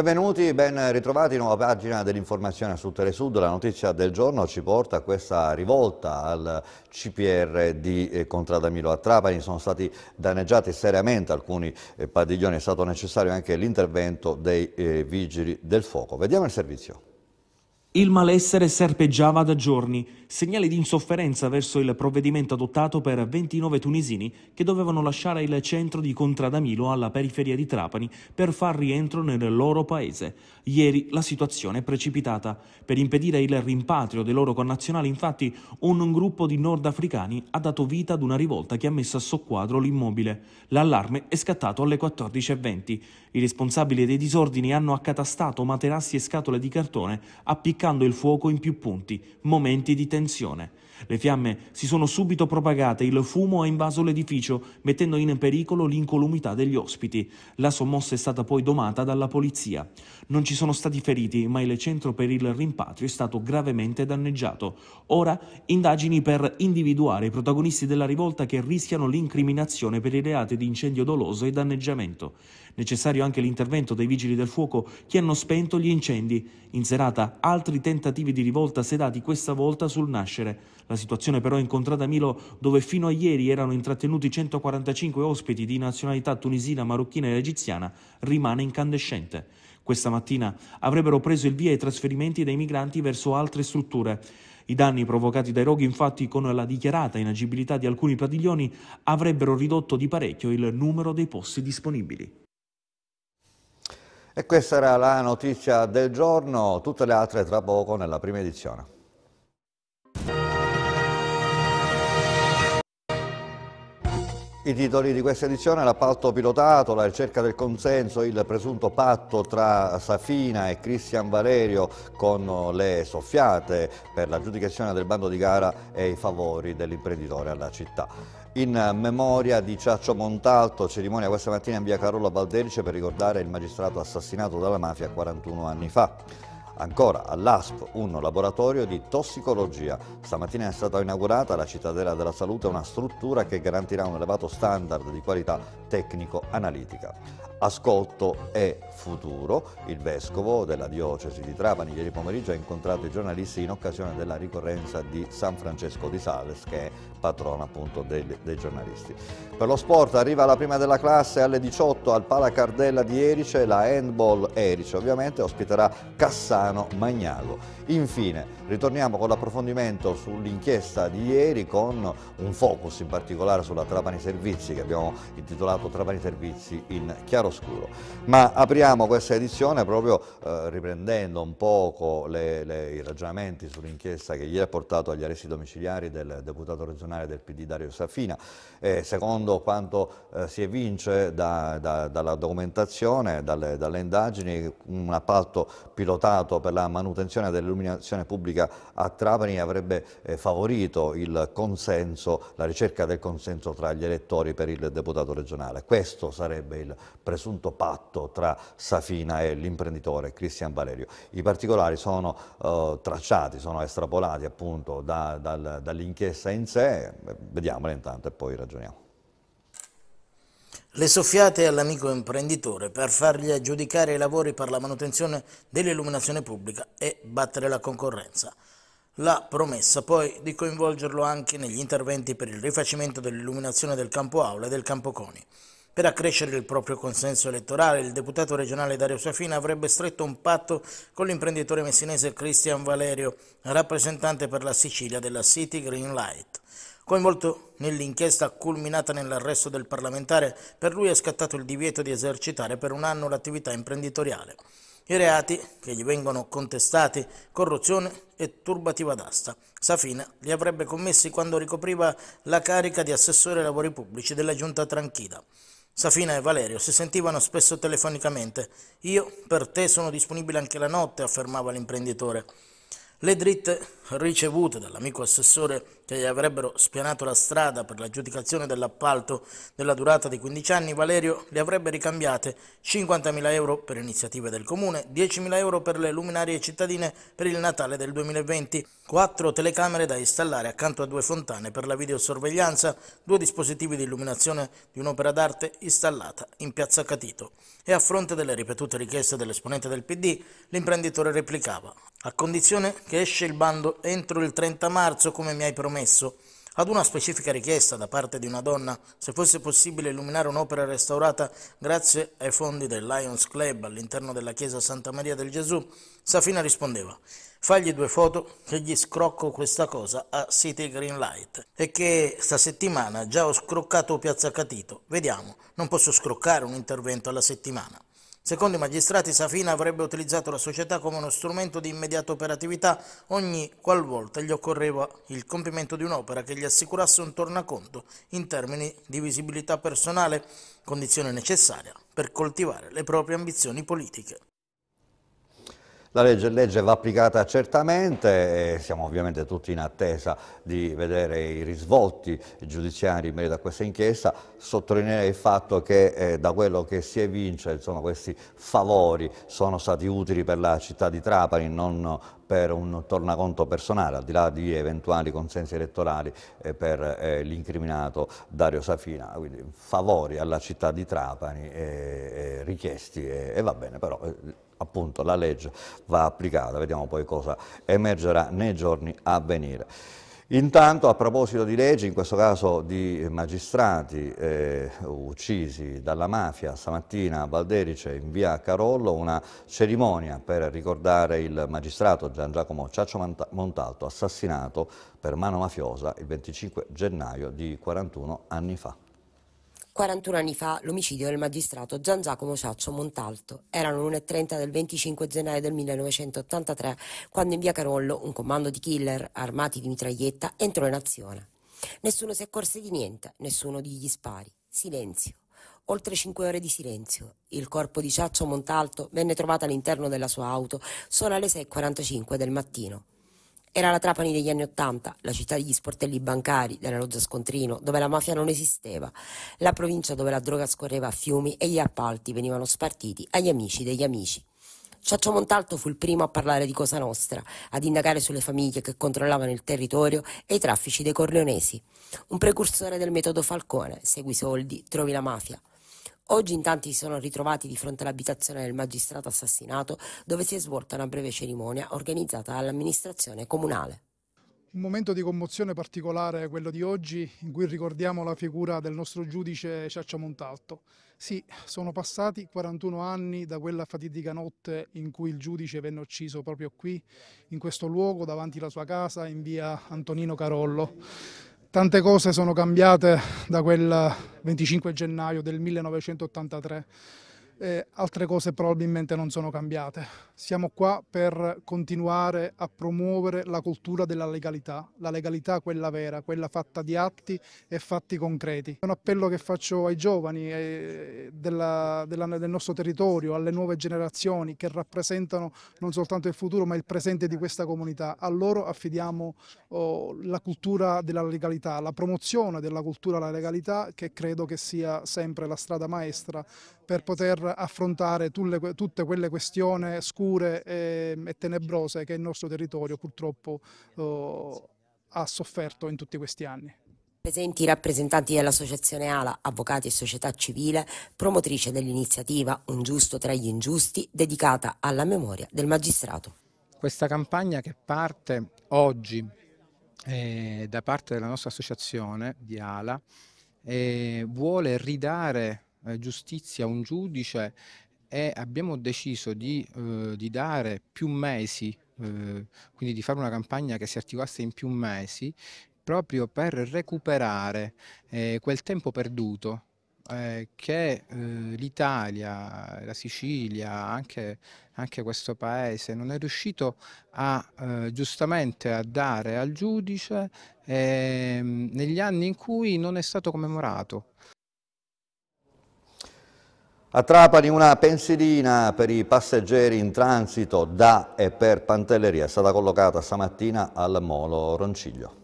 Benvenuti, ben ritrovati, nuova pagina dell'informazione su Telesud. La notizia del giorno ci porta a questa rivolta al CPR di eh, Contradamilo a Trapani. Sono stati danneggiati seriamente alcuni eh, padiglioni, è stato necessario anche l'intervento dei eh, vigili del fuoco. Vediamo il servizio. Il malessere serpeggiava da giorni, segnali di insofferenza verso il provvedimento adottato per 29 tunisini che dovevano lasciare il centro di Contradamilo alla periferia di Trapani per far rientro nel loro paese. Ieri la situazione è precipitata. Per impedire il rimpatrio dei loro connazionali, infatti, un gruppo di nordafricani ha dato vita ad una rivolta che ha messo a soqquadro l'immobile. L'allarme è scattato alle 14.20. I responsabili dei disordini hanno accatastato materassi e scatole di cartone, appiccando il fuoco in più punti, momenti di tensione. Le fiamme si sono subito propagate, il fumo ha invaso l'edificio, mettendo in pericolo l'incolumità degli ospiti. La sommossa è stata poi domata dalla polizia. Non ci sono stati feriti, ma il centro per il rimpatrio è stato gravemente danneggiato. Ora indagini per individuare i protagonisti della rivolta che rischiano l'incriminazione per i reati di incendio doloso e danneggiamento. Necessario anche l'intervento dei vigili del fuoco che hanno spento gli incendi. In serata altri tentativi di rivolta sedati questa volta sul nascere. La situazione però incontrata a Milo, dove fino a ieri erano intrattenuti 145 ospiti di nazionalità tunisina, marocchina e egiziana, rimane incandescente. Questa mattina avrebbero preso il via i trasferimenti dei migranti verso altre strutture. I danni provocati dai roghi, infatti, con la dichiarata inagibilità di alcuni padiglioni, avrebbero ridotto di parecchio il numero dei posti disponibili. E questa era la notizia del giorno, tutte le altre tra poco nella prima edizione. I titoli di questa edizione, l'appalto pilotato, la ricerca del consenso, il presunto patto tra Safina e Cristian Valerio con le soffiate per l'aggiudicazione del bando di gara e i favori dell'imprenditore alla città in memoria di Ciaccio Montalto, cerimonia questa mattina in via Carola Valderice per ricordare il magistrato assassinato dalla mafia 41 anni fa. Ancora all'ASP un laboratorio di tossicologia. Stamattina è stata inaugurata alla Cittadella della Salute una struttura che garantirà un elevato standard di qualità tecnico-analitica. Ascolto e futuro. Il vescovo della diocesi di Trapani ieri pomeriggio ha incontrato i giornalisti in occasione della ricorrenza di San Francesco di Sales che è patrono appunto dei, dei giornalisti. Per lo sport arriva la prima della classe alle 18 al Pala Cardella di Erice, la handball Erice ovviamente ospiterà Cassano Magnago. Infine ritorniamo con l'approfondimento sull'inchiesta di ieri con un focus in particolare sulla Trapani Servizi che abbiamo intitolato Trapani Servizi in chiaroscuro. Ma apriamo questa edizione proprio eh, riprendendo un poco le, le, i ragionamenti sull'inchiesta che ieri ha portato agli arresti domiciliari del deputato regionale del PD Dario Safina. Eh, secondo quanto eh, si evince da, da, dalla documentazione, dalle, dalle indagini, un appalto pilotato per la manutenzione delle l'illuminazione pubblica a Trapani avrebbe eh, favorito il consenso, la ricerca del consenso tra gli elettori per il deputato regionale. Questo sarebbe il presunto patto tra Safina e l'imprenditore Cristian Valerio. I particolari sono eh, tracciati, sono estrapolati appunto da, dal, dall'inchiesta in sé, vediamole intanto e poi ragioniamo. Le soffiate all'amico imprenditore per fargli aggiudicare i lavori per la manutenzione dell'illuminazione pubblica e battere la concorrenza. La promessa poi di coinvolgerlo anche negli interventi per il rifacimento dell'illuminazione del campo Aula e del campo Coni. Per accrescere il proprio consenso elettorale, il deputato regionale Dario Safina avrebbe stretto un patto con l'imprenditore messinese Cristian Valerio, rappresentante per la Sicilia della City Green Light. Coinvolto nell'inchiesta culminata nell'arresto del parlamentare, per lui è scattato il divieto di esercitare per un anno l'attività imprenditoriale. I reati che gli vengono contestati, corruzione e turbativa d'asta. Safina li avrebbe commessi quando ricopriva la carica di assessore ai lavori pubblici della giunta Tranchida. Safina e Valerio si sentivano spesso telefonicamente. Io per te sono disponibile anche la notte, affermava l'imprenditore. Le dritte ricevute dall'amico assessore che gli avrebbero spianato la strada per l'aggiudicazione dell'appalto della durata di 15 anni, Valerio le avrebbe ricambiate 50.000 euro per iniziative del comune, 10.000 euro per le luminarie cittadine per il Natale del 2020, 4 telecamere da installare accanto a due fontane per la videosorveglianza, due dispositivi di illuminazione di un'opera d'arte installata in piazza Catito. E a fronte delle ripetute richieste dell'esponente del PD, l'imprenditore replicava a condizione che esce il bando entro il 30 marzo come mi hai promesso. Ad una specifica richiesta da parte di una donna, se fosse possibile illuminare un'opera restaurata grazie ai fondi del Lions Club all'interno della chiesa Santa Maria del Gesù, Safina rispondeva fagli due foto che gli scrocco questa cosa a City Greenlight e che sta settimana già ho scroccato Piazza Catito. Vediamo, non posso scroccare un intervento alla settimana. Secondo i magistrati, Safina avrebbe utilizzato la società come uno strumento di immediata operatività ogni qualvolta gli occorreva il compimento di un'opera che gli assicurasse un tornaconto in termini di visibilità personale, condizione necessaria per coltivare le proprie ambizioni politiche. La legge, legge, va applicata certamente e siamo ovviamente tutti in attesa di vedere i risvolti giudiziari in merito a questa inchiesta. Sottolineerei il fatto che eh, da quello che si evince insomma, questi favori sono stati utili per la città di Trapani, non per un tornaconto personale, al di là di eventuali consensi elettorali eh, per eh, l'incriminato Dario Safina, quindi favori alla città di Trapani eh, eh richiesti e va bene, però eh, appunto la legge va applicata, vediamo poi cosa emergerà nei giorni a venire. Intanto a proposito di leggi, in questo caso di magistrati eh, uccisi dalla mafia, stamattina a Valderice in via Carollo una cerimonia per ricordare il magistrato Gian Giacomo Ciaccio Montalto assassinato per mano mafiosa il 25 gennaio di 41 anni fa. 41 anni fa l'omicidio del magistrato Gian Giacomo Ciaccio Montalto. Erano 1.30 del 25 gennaio del 1983 quando in via Carollo un comando di killer armati di mitraglietta entrò in azione. Nessuno si accorse di niente, nessuno di gli spari. Silenzio. Oltre cinque ore di silenzio. Il corpo di Ciaccio Montalto venne trovato all'interno della sua auto solo alle 6.45 del mattino. Era la Trapani degli anni Ottanta, la città degli sportelli bancari, della loggia scontrino, dove la mafia non esisteva, la provincia dove la droga scorreva a fiumi e gli appalti venivano spartiti agli amici degli amici. Ciaccio Montalto fu il primo a parlare di Cosa Nostra, ad indagare sulle famiglie che controllavano il territorio e i traffici dei corleonesi. Un precursore del metodo Falcone, segui i soldi, trovi la mafia. Oggi in tanti si sono ritrovati di fronte all'abitazione del magistrato assassinato dove si è svolta una breve cerimonia organizzata dall'amministrazione comunale. Un momento di commozione particolare è quello di oggi in cui ricordiamo la figura del nostro giudice Ciaccia Montalto. Sì, sono passati 41 anni da quella fatidica notte in cui il giudice venne ucciso proprio qui, in questo luogo, davanti alla sua casa, in via Antonino Carollo. Tante cose sono cambiate da quel 25 gennaio del 1983 eh, altre cose probabilmente non sono cambiate. Siamo qua per continuare a promuovere la cultura della legalità, la legalità quella vera, quella fatta di atti e fatti concreti. È un appello che faccio ai giovani eh, della, della, del nostro territorio, alle nuove generazioni che rappresentano non soltanto il futuro ma il presente di questa comunità. A loro affidiamo oh, la cultura della legalità, la promozione della cultura della legalità che credo che sia sempre la strada maestra per poter affrontare tutte quelle questioni scure e, tenebrose che il nostro territorio purtroppo oh, ha sofferto in tutti questi anni. Presenti i rappresentanti dell'Associazione ALA, Avvocati e Società Civile, promotrice dell'iniziativa Un giusto tra gli ingiusti, dedicata alla memoria del magistrato. Questa campagna che parte oggi eh, da parte della nostra associazione di ALA eh, vuole ridare eh, giustizia un giudice e abbiamo deciso di, eh, di dare più mesi, eh, quindi di fare una campagna che si articolasse in più mesi, proprio per recuperare eh, quel tempo perduto eh, che eh, l'Italia, la Sicilia, anche, anche, questo paese non è riuscito a, eh, giustamente a dare al giudice ehm, negli anni in cui non è stato commemorato. A Trapani una pensilina per i passeggeri in transito da e per Pantelleria è stata collocata stamattina al molo Ronciglio.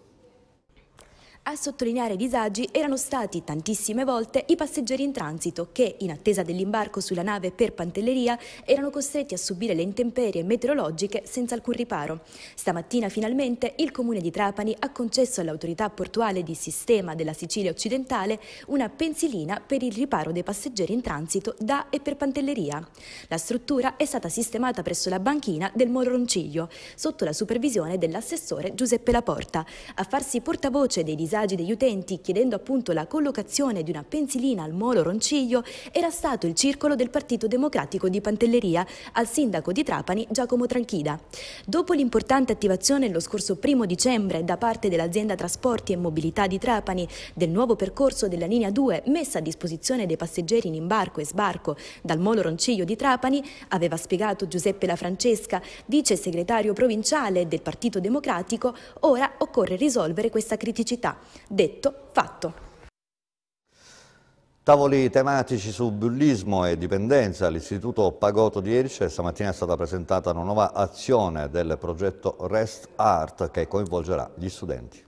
A sottolineare i disagi erano stati tantissime volte i passeggeri in transito che, in attesa dell'imbarco sulla nave per Pantelleria, erano costretti a subire le intemperie meteorologiche senza alcun riparo. Stamattina finalmente il comune di Trapani ha concesso all'autorità portuale di sistema della Sicilia occidentale una pensilina per il riparo dei passeggeri in transito da e per Pantelleria. La struttura è stata sistemata presso la banchina del Molo Ronciglio, sotto la supervisione dell'assessore Giuseppe Laporta. A farsi portavoce dei disagi disagi degli utenti chiedendo appunto la collocazione di una pensilina al molo Ronciglio era stato il circolo del Partito Democratico di Pantelleria al sindaco di Trapani Giacomo Tranchida. Dopo l'importante attivazione lo scorso primo dicembre da parte dell'azienda Trasporti e Mobilità di Trapani del nuovo percorso della linea 2 messa a disposizione dei passeggeri in imbarco e sbarco dal molo Ronciglio di Trapani, aveva spiegato Giuseppe La Francesca, vice segretario provinciale del Partito Democratico, ora occorre risolvere questa criticità. Detto, fatto. Tavoli tematici su bullismo e dipendenza all'Istituto Pagotto di Erice. Stamattina è stata presentata una nuova azione del progetto Rest Art che coinvolgerà gli studenti.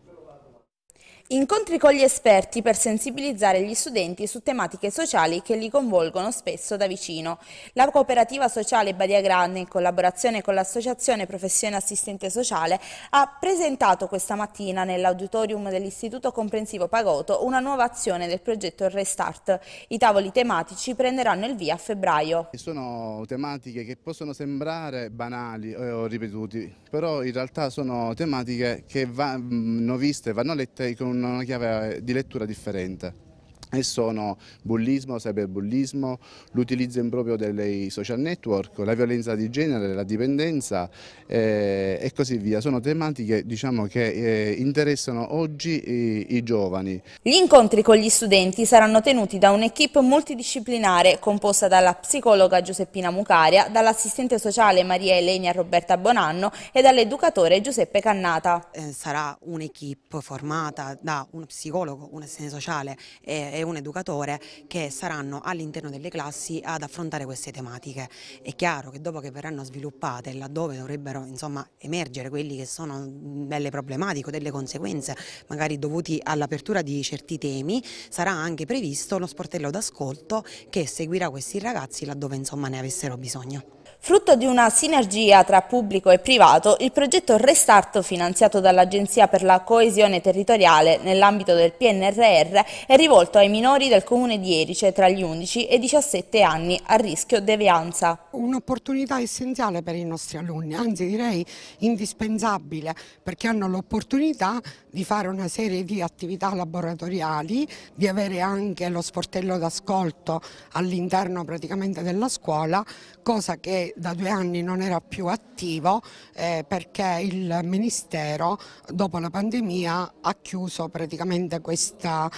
Incontri con gli esperti per sensibilizzare gli studenti su tematiche sociali che li coinvolgono spesso da vicino. La cooperativa sociale Badia Grande, in collaborazione con l'associazione Professione Assistente Sociale, ha presentato questa mattina nell'auditorium dell'Istituto Comprensivo Pagoto una nuova azione del progetto Restart. I tavoli tematici prenderanno il via a febbraio. Sono tematiche che possono sembrare banali o ripetuti, però in realtà sono tematiche che vanno viste, vanno lette con una chiave di lettura differente e sono bullismo, cyberbullismo, l'utilizzo improprio dei social network, la violenza di genere, la dipendenza eh, e così via. Sono tematiche diciamo, che eh, interessano oggi i, i, giovani. Gli incontri con gli studenti saranno tenuti da un'equipe multidisciplinare composta dalla psicologa Giuseppina Mucaria, dall'assistente sociale Maria Elenia Roberta Bonanno e dall'educatore Giuseppe Cannata. Eh, sarà un'equipe formata da un psicologo, un assistente sociale e e un educatore che saranno all'interno delle classi ad affrontare queste tematiche. È chiaro che dopo che verranno sviluppate, laddove dovrebbero insomma, emergere quelli che sono delle problematiche delle conseguenze magari dovuti all'apertura di certi temi, sarà anche previsto lo sportello d'ascolto che seguirà questi ragazzi laddove insomma, ne avessero bisogno. Frutto di una sinergia tra pubblico e privato, il progetto Restart finanziato dall'Agenzia per la coesione territoriale nell'ambito del PNRR è rivolto ai minori del comune di Erice tra gli 11 e i 17 anni a rischio devianza. Un'opportunità essenziale per i nostri alunni, anzi direi indispensabile perché hanno l'opportunità di fare una serie di attività laboratoriali, di avere anche lo sportello d'ascolto all'interno praticamente della scuola, cosa che da due anni non era più attivo eh, perché il Ministero dopo la pandemia ha chiuso praticamente questa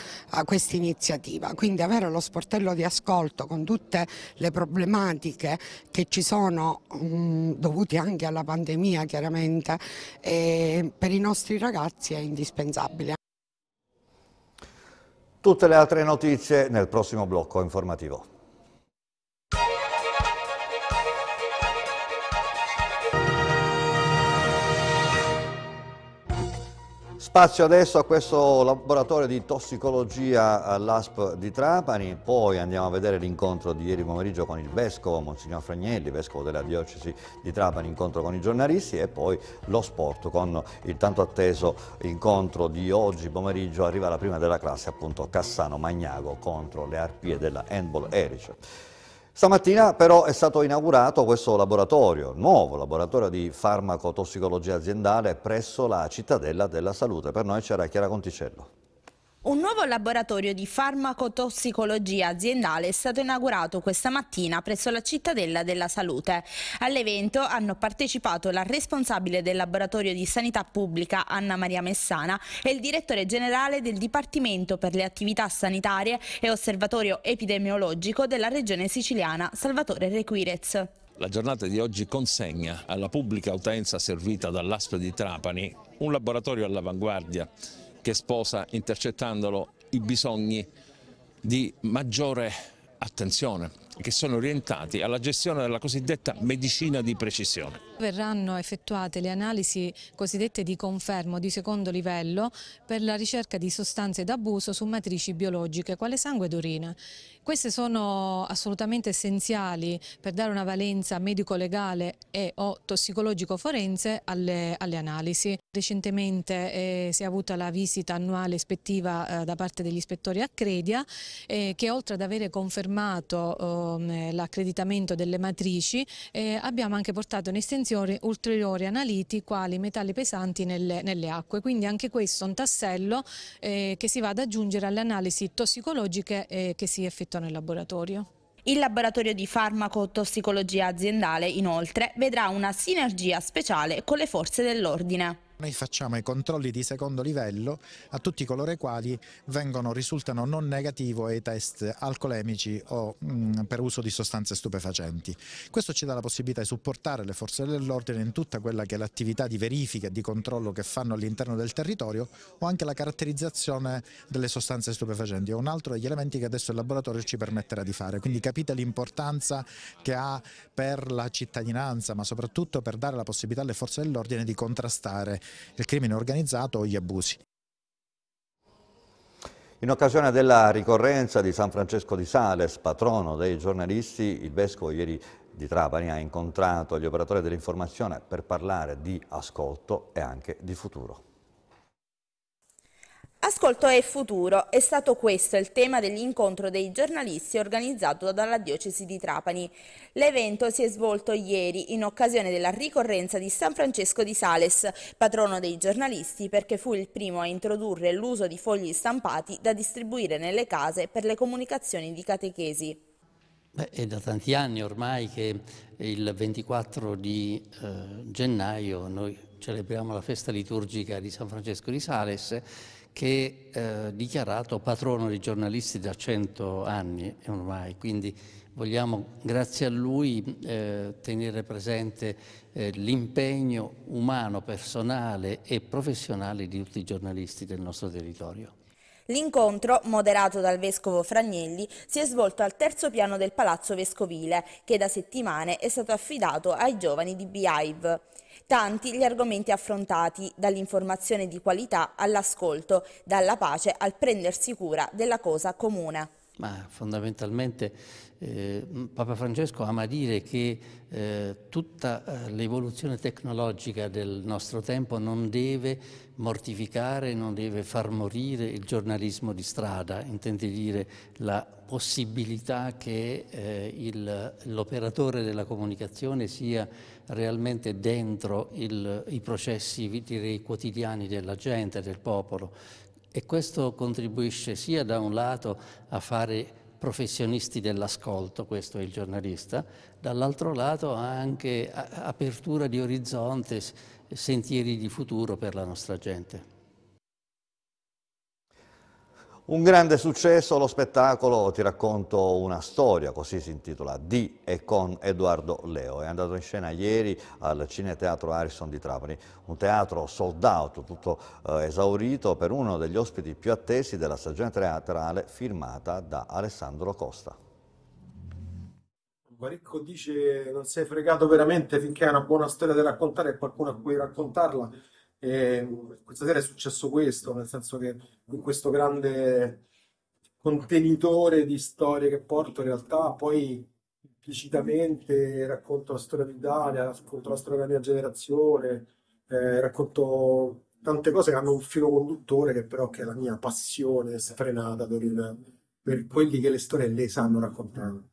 quest iniziativa. Quindi avere lo sportello di ascolto con tutte le problematiche che ci sono mh, dovute anche alla pandemia chiaramente eh, per i nostri ragazzi è indispensabile. Tutte le altre notizie nel prossimo blocco informativo. Spazio adesso a questo laboratorio di tossicologia all'ASP di Trapani, poi andiamo a vedere l'incontro di ieri pomeriggio con il Vescovo, Monsignor Fragnelli, Vescovo della Diocesi di Trapani, incontro con i giornalisti e poi lo sport con il tanto atteso incontro di oggi pomeriggio, arriva la prima della classe appunto Cassano Magnago contro le arpie della Handball Erice. Stamattina però è stato inaugurato questo laboratorio, nuovo laboratorio di farmacotossicologia aziendale presso la cittadella della salute. Per noi c'era Chiara Conticello. Un nuovo laboratorio di farmacotossicologia aziendale è stato inaugurato questa mattina presso la Cittadella della Salute. All'evento hanno partecipato la responsabile del laboratorio di sanità pubblica Anna Maria Messana e il direttore generale del Dipartimento per le attività sanitarie e osservatorio epidemiologico della regione siciliana Salvatore Requirez. La giornata di oggi consegna alla pubblica utenza servita dall'ASP di Trapani un laboratorio all'avanguardia che sposa, intercettandolo, i bisogni di maggiore attenzione che sono orientati alla gestione della cosiddetta medicina di precisione. Verranno effettuate le analisi cosiddette di confermo di secondo livello per la ricerca di sostanze d'abuso su matrici biologiche, quale sangue ed urina. Queste sono assolutamente essenziali per dare una valenza medico-legale e o tossicologico-forense alle, alle, analisi. Recentemente eh, si è avuta la visita annuale ispettiva eh, da parte degli ispettori Accredia eh, che oltre ad avere confermato ehm, l'accreditamento delle matrici eh, abbiamo anche portato in estensione ulteriori analiti quali metalli pesanti nelle, nelle acque. Quindi anche questo è un tassello eh, che si va ad aggiungere alle analisi tossicologiche eh, che si effettuano nel laboratorio. Il laboratorio di farmacotossicologia aziendale, inoltre, vedrà una sinergia speciale con le forze dell'ordine. Noi facciamo i controlli di secondo livello a tutti coloro i quali vengono, risultano non negativo ai test alcolemici o mh, mm, per uso di sostanze stupefacenti. Questo ci dà la possibilità di supportare le forze dell'ordine in tutta quella che è l'attività di verifica e di controllo che fanno all'interno del territorio o anche la caratterizzazione delle sostanze stupefacenti. È un altro degli elementi che adesso il laboratorio ci permetterà di fare. Quindi capite l'importanza che ha per la cittadinanza ma soprattutto per dare la possibilità alle forze dell'ordine di contrastare il crimine organizzato o gli abusi. In occasione della ricorrenza di San Francesco di Sales, patrono dei giornalisti, il Vescovo ieri di Trapani ha incontrato gli operatori dell'informazione per parlare di ascolto e anche di futuro. Ascolto e futuro è stato questo il tema dell'incontro dei giornalisti organizzato dalla diocesi di Trapani. L'evento si è svolto ieri in occasione della ricorrenza di San Francesco di Sales, patrono dei giornalisti, perché fu il primo a introdurre l'uso di fogli stampati da distribuire nelle case per le comunicazioni di catechesi. Beh, è da tanti anni ormai che il 24 di eh, gennaio noi celebriamo la festa liturgica di San Francesco di Sales che è eh, dichiarato patrono dei giornalisti da cento anni ormai, quindi vogliamo grazie a lui eh, tenere presente eh, l'impegno umano, personale e professionale di tutti i giornalisti del nostro territorio. L'incontro, moderato dal vescovo Fragnelli, si è svolto al terzo piano del Palazzo Vescovile, che da settimane è stato affidato ai giovani di Behive. Tanti gli argomenti affrontati, dall'informazione di qualità all'ascolto, dalla pace al prendersi cura della cosa comune. Ma fondamentalmente eh, Papa Francesco ama dire che eh, tutta eh, l'evoluzione tecnologica del nostro tempo non deve mortificare, non deve far morire il giornalismo di strada, intende dire la possibilità che eh, l'operatore della comunicazione sia realmente dentro il, i processi direi, quotidiani della gente, del popolo. E questo contribuisce sia da un lato a fare professionisti dell'ascolto, questo è il giornalista, dall'altro lato anche apertura di orizzonte, sentieri di futuro per la nostra gente. Un grande successo lo spettacolo Ti racconto una storia, così si intitola, di e con Edoardo Leo. È andato in scena ieri al Cineteatro Harrison di Trapani, un teatro sold out, tutto eh, esaurito per uno degli ospiti più attesi della stagione teatrale firmata da Alessandro Costa. Baricco dice non sei fregato veramente finché hai una buona storia da raccontare e qualcuno a cui raccontarla e questa sera è successo questo, nel senso che in questo grande contenitore di storie che porto, in realtà poi implicitamente racconto la storia d'Italia, racconto la storia della mia generazione, eh, racconto tante cose che hanno un filo conduttore che però che è la mia passione sfrenata per, il, per quelli che le storie le sanno raccontare.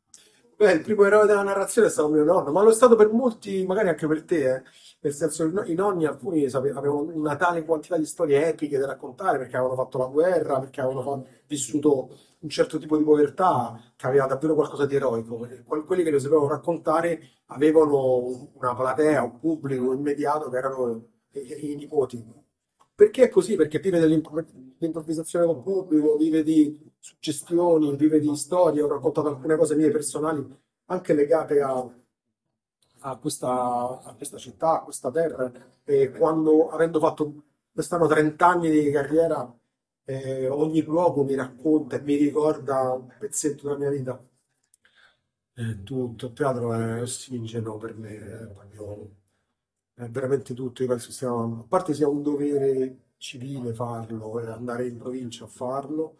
Beh, il primo eroe della narrazione è stato mio nonno, ma lo è stato per molti, magari anche per te, eh nel senso che i nonni alcuni avevano una tale quantità di storie epiche da raccontare perché avevano fatto la guerra, perché avevano vissuto un certo tipo di povertà che aveva davvero qualcosa di eroico. Quelli che lo sapevano raccontare avevano una platea, un pubblico immediato che erano i, nipoti. Perché è così? Perché vive dell'improvvisazione con il pubblico, vive di suggestioni, vive di storie. Ho raccontato alcune cose mie personali anche legate a a questa, a questa città, a questa terra, e quando, avendo fatto quest'anno 30 anni di carriera, eh, ogni luogo mi racconta e mi ricorda un pezzetto della mia vita. è tutto, il teatro è ossigeno per me, è, proprio- è veramente tutto. Io penso sia, a parte sia un dovere civile farlo andare in provincia a farlo,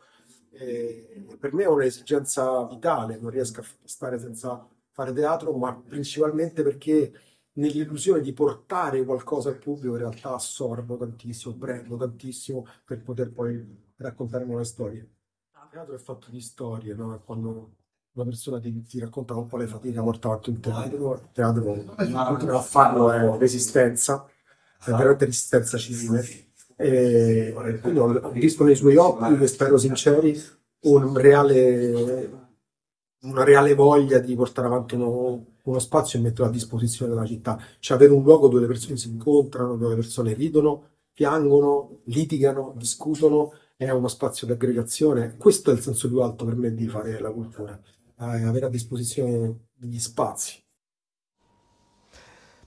e per me è un'esigenza vitale, non riesco a stare senza fare teatro, ma principalmente perché nell'illusione di portare qualcosa al pubblico in realtà assorbo tantissimo, prendo tantissimo per poter poi raccontarmi una storia. Il teatro è fatto di storie, no? Quando una persona ti, ti racconta con quale fatica porta avanti un teatro, il teatro oltre a farlo è resistenza, è veramente resistenza civile. E quindi ho visto nei suoi occhi, spero sinceri, un reale, una reale voglia di portare avanti uno, uno spazio e metterlo a disposizione della città. Cioè avere un luogo dove le persone si incontrano, dove le persone ridono, piangono, litigano, discutono, è uno spazio di aggregazione. Questo è il senso più alto per me di fare la cultura, eh, avere a disposizione degli spazi.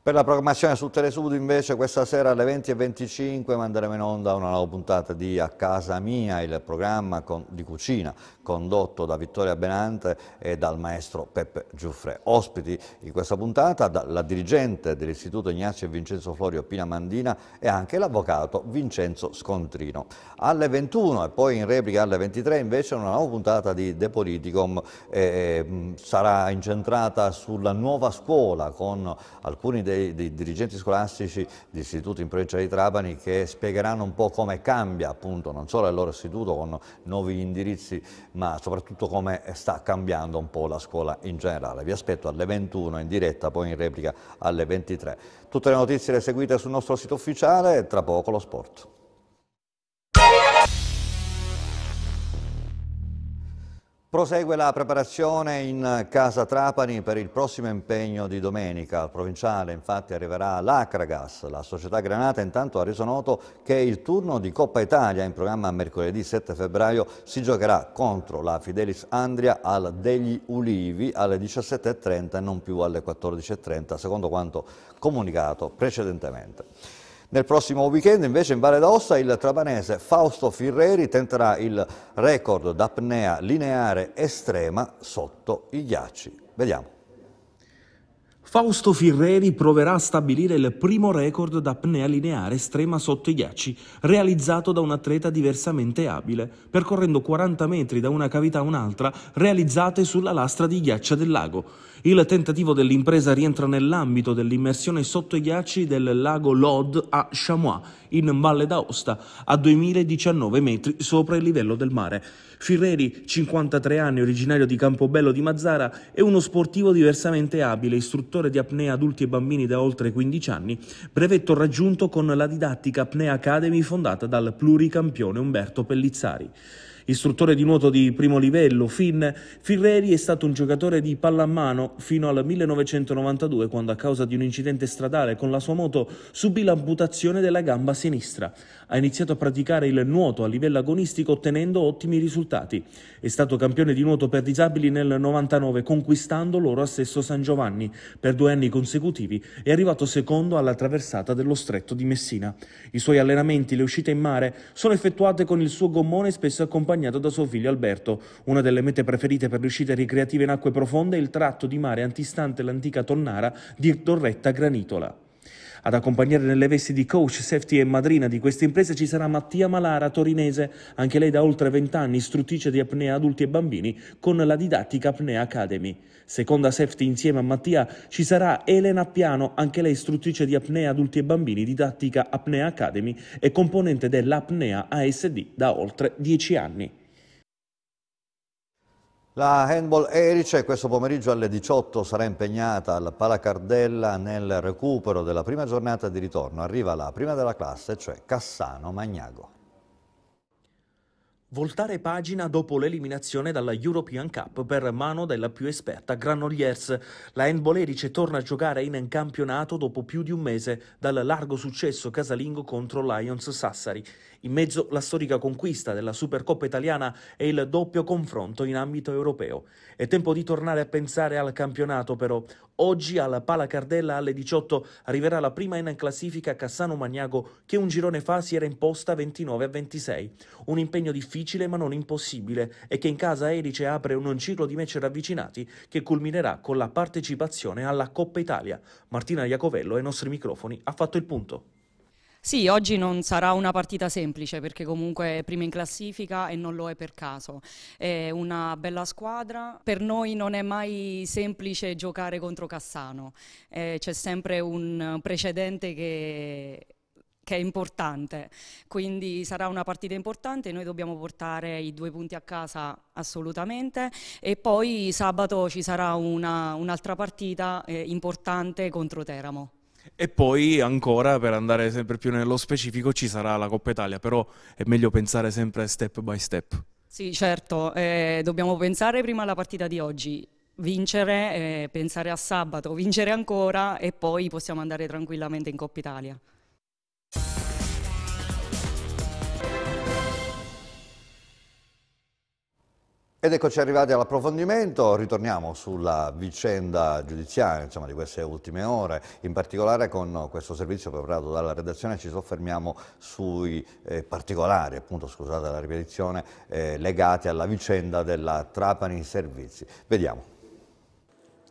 Per la programmazione su Telesud invece questa sera alle 20.25 manderemo in onda una nuova puntata di A Casa Mia, il programma con, di cucina condotto da Vittoria Benante e dal maestro Peppe Giuffre. Ospiti in questa puntata la dirigente dell'Istituto Ignazio e Vincenzo Florio Pina Mandina e anche l'avvocato Vincenzo Scontrino. Alle 21 e poi in replica alle 23 invece una nuova puntata di De Politicum eh, sarà incentrata sulla nuova scuola con alcuni dei, dei, dirigenti scolastici di istituti in provincia di Trapani che spiegheranno un po' come cambia appunto non solo il loro istituto con nuovi indirizzi ma soprattutto come sta cambiando un po' la scuola in generale. Vi aspetto alle 21 in diretta, poi in replica alle 23. Tutte le notizie le seguite sul nostro sito ufficiale e tra poco lo sport. Prosegue la preparazione in Casa Trapani per il prossimo impegno di domenica. Al provinciale infatti arriverà l'Acragas. La società Granata intanto ha reso noto che il turno di Coppa Italia in programma mercoledì 7 febbraio si giocherà contro la Fidelis Andria al Degli Ulivi alle 17.30 e non più alle 14.30 secondo quanto comunicato precedentemente. Nel prossimo weekend invece in Valle d'Aosta il trapanese Fausto Firreri tenterà il record d'apnea lineare estrema sotto i ghiacci. Vediamo. Fausto Firreri proverà a stabilire il primo record d'apnea lineare estrema sotto i ghiacci, realizzato da un atleta diversamente abile, percorrendo 40 metri da una cavità a un'altra, realizzate sulla lastra di ghiaccia del lago. Il tentativo dell'impresa rientra nell'ambito dell'immersione sotto i ghiacci del lago Lod a Chamois, in Valle d'Aosta, a 2019 metri sopra il livello del mare. Firreri, 53 anni, originario di Campobello di Mazzara, è uno sportivo diversamente abile, istruttore di apnea adulti e bambini da oltre 15 anni, brevetto raggiunto con la didattica Apnea Academy fondata dal pluricampione Umberto Pellizzari. Istruttore di nuoto di primo livello, Finn, Firreri è stato un giocatore di pallamano fino al 1992 quando a causa di un incidente stradale con la sua moto subì l'amputazione della gamba sinistra. Ha iniziato a praticare il nuoto a livello agonistico ottenendo ottimi risultati. È stato campione di nuoto per disabili nel 99 conquistando l'oro a Sesto San Giovanni. Per due anni consecutivi è arrivato secondo alla traversata dello stretto di Messina. I suoi allenamenti, le uscite in mare sono effettuate con il suo gommone spesso accompagnato accompagnato da suo figlio Alberto. Una delle mete preferite per le uscite ricreative in acque profonde è il tratto di mare antistante l'antica tonnara di Torretta Granitola. Ad accompagnare nelle vesti di coach, safety e madrina di questa impresa ci sarà Mattia Malara, torinese, anche lei da oltre 20 anni, istruttrice di apnea adulti e bambini con la didattica Apnea Academy. Seconda safety insieme a Mattia ci sarà Elena Piano, anche lei istruttrice di apnea adulti e bambini, didattica Apnea Academy e componente dell'Apnea ASD da oltre 10 anni. La Handball Erice questo pomeriggio alle 18 sarà impegnata al Palacardella nel recupero della prima giornata di ritorno. Arriva la prima della classe, cioè Cassano Magnago. Voltare pagina dopo l'eliminazione dalla European Cup per mano della più esperta Granollers. La Handball Erice torna a giocare in campionato dopo più di un mese dal largo successo casalingo contro Lions Sassari. In mezzo la storica conquista della Supercoppa italiana e il doppio confronto in ambito europeo. È tempo di tornare a pensare al campionato però. Oggi alla Pala Cardella alle 18 arriverà la prima in classifica Cassano Magnago che un girone fa si era imposta 29 a 26. Un impegno difficile ma non impossibile e che in casa Erice apre un ciclo di match ravvicinati che culminerà con la partecipazione alla Coppa Italia. Martina Iacovello ai nostri microfoni ha fatto il punto. Sì, oggi non sarà una partita semplice perché comunque è prima in classifica e non lo è per caso. È una bella squadra. Per noi non è mai semplice giocare contro Cassano. Eh, c'è sempre un precedente che che è importante, quindi sarà una partita importante, noi dobbiamo portare i due punti a casa assolutamente e poi sabato ci sarà un'altra un partita eh, importante contro Teramo. E poi ancora, per andare sempre più nello specifico, ci sarà la Coppa Italia, però è meglio pensare sempre step by step. Sì, certo, eh, dobbiamo pensare prima alla partita di oggi, vincere, eh, pensare a sabato, vincere ancora e poi possiamo andare tranquillamente in Coppa Italia. Ed eccoci arrivati all'approfondimento, ritorniamo sulla vicenda giudiziaria insomma, di queste ultime ore, in particolare con questo servizio preparato dalla redazione ci soffermiamo sui eh, particolari, appunto scusate la ripetizione, eh, legati alla vicenda della Trapani Servizi. Vediamo.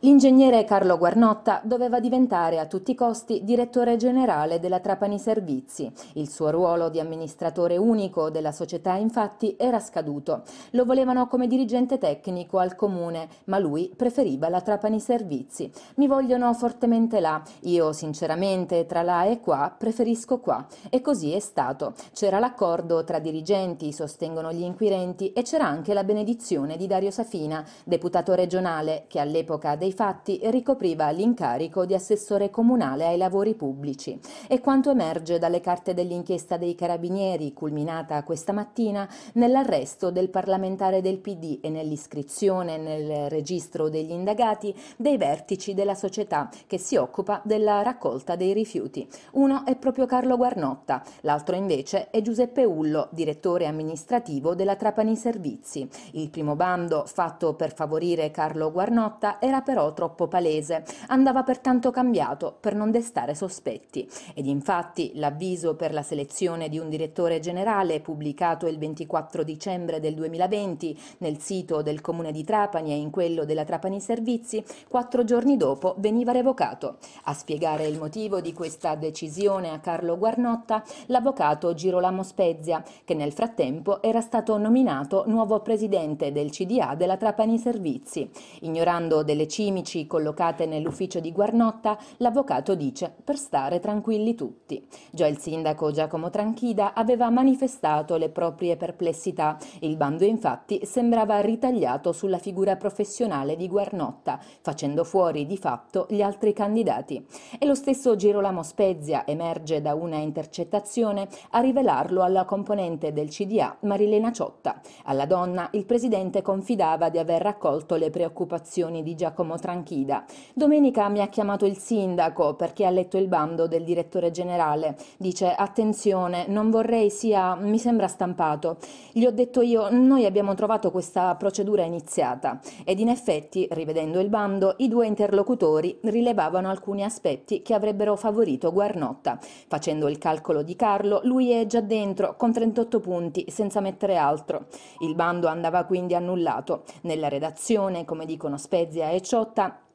L'ingegnere Carlo Guarnotta doveva diventare a tutti i costi direttore generale della Trapani Servizi. Il suo ruolo di amministratore unico della società infatti era scaduto. Lo volevano come dirigente tecnico al comune, ma lui preferiva la Trapani Servizi. Mi vogliono fortemente là. Io sinceramente tra là e qua preferisco qua. E così è stato. C'era l'accordo tra dirigenti, sostengono gli inquirenti, e c'era anche la benedizione di Dario Safina, deputato regionale, che all'epoca dei dei fatti ricopriva l'incarico di assessore comunale ai lavori pubblici e quanto emerge dalle carte dell'inchiesta dei carabinieri culminata questa mattina nell'arresto del parlamentare del PD e nell'iscrizione nel registro degli indagati dei vertici della società che si occupa della raccolta dei rifiuti. Uno è proprio Carlo Guarnotta, l'altro invece è Giuseppe Ullo, direttore amministrativo della Trapani Servizi. Il primo bando fatto per favorire Carlo Guarnotta era però però troppo palese. Andava pertanto cambiato per non destare sospetti. Ed infatti l'avviso per la selezione di un direttore generale pubblicato il 24 dicembre del 2020 nel sito del comune di Trapani e in quello della Trapani Servizi, quattro giorni dopo veniva revocato. A spiegare il motivo di questa decisione a Carlo Guarnotta, l'avvocato Girolamo Spezia, che nel frattempo era stato nominato nuovo presidente del CDA della Trapani Servizi. Ignorando delle cifre chimici collocate nell'ufficio di Guarnotta, l'avvocato dice per stare tranquilli tutti. Già il sindaco Giacomo Tranchida aveva manifestato le proprie perplessità. Il bando infatti sembrava ritagliato sulla figura professionale di Guarnotta, facendo fuori di fatto gli altri candidati. E lo stesso Girolamo Spezia emerge da una intercettazione a rivelarlo alla componente del CDA Marilena Ciotta. Alla donna il presidente confidava di aver raccolto le preoccupazioni di Giacomo Tranchida. Domenica mi ha chiamato il sindaco perché ha letto il bando del direttore generale. Dice attenzione, non vorrei sia, mi sembra stampato. Gli ho detto io, noi abbiamo trovato questa procedura iniziata ed in effetti, rivedendo il bando, i due interlocutori rilevavano alcuni aspetti che avrebbero favorito Guarnotta. Facendo il calcolo di Carlo, lui è già dentro con 38 punti senza mettere altro. Il bando andava quindi annullato. Nella redazione, come dicono Spezia e Ciò, 2018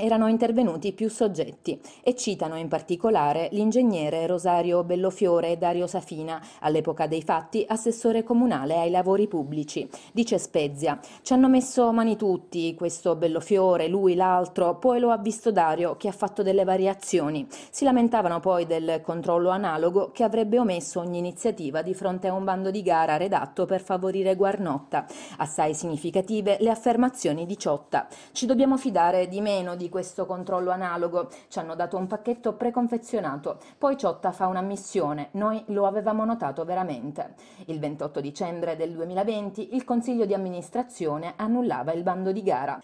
erano intervenuti più soggetti e citano in particolare l'ingegnere Rosario Bellofiore e Dario Safina, all'epoca dei fatti assessore comunale ai lavori pubblici. Dice Spezia, ci hanno messo mani tutti, questo Bellofiore, lui, l'altro, poi lo ha visto Dario che ha fatto delle variazioni. Si lamentavano poi del controllo analogo che avrebbe omesso ogni iniziativa di fronte a un bando di gara redatto per favorire Guarnotta. Assai significative le affermazioni di Ciotta. Ci dobbiamo fidare di meno di questo controllo analogo. Ci hanno dato un pacchetto preconfezionato. Poi Ciotta fa una missione. Noi lo avevamo notato veramente. Il 28 dicembre del 2020 il Consiglio di amministrazione annullava il bando di gara.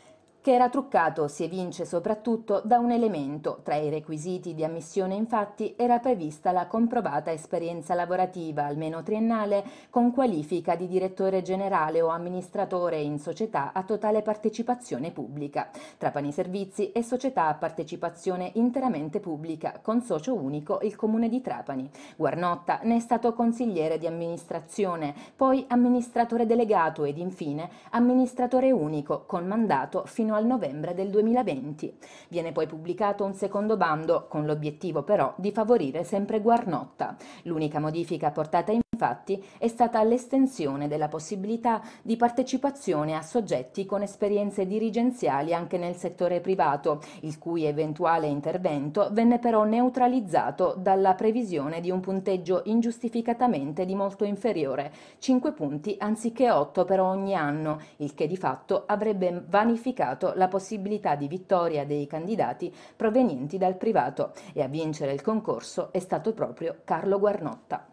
Che era truccato si evince soprattutto da un elemento. Tra i requisiti di ammissione infatti era prevista la comprovata esperienza lavorativa, almeno triennale, con qualifica di direttore generale o amministratore in società a totale partecipazione pubblica. Trapani Servizi è società a partecipazione interamente pubblica, con socio unico il Comune di Trapani. Guarnotta ne è stato consigliere di amministrazione, poi amministratore delegato ed infine amministratore unico, con mandato al novembre del 2020. Viene poi pubblicato un secondo bando, con l'obiettivo però di favorire sempre Guarnotta. L'unica modifica portata in Infatti è stata l'estensione della possibilità di partecipazione a soggetti con esperienze dirigenziali anche nel settore privato, il cui eventuale intervento venne però neutralizzato dalla previsione di un punteggio ingiustificatamente di molto inferiore, 5 punti anziché 8 per ogni anno, il che di fatto avrebbe vanificato la possibilità di vittoria dei candidati provenienti dal privato e a vincere il concorso è stato proprio Carlo Guarnotta.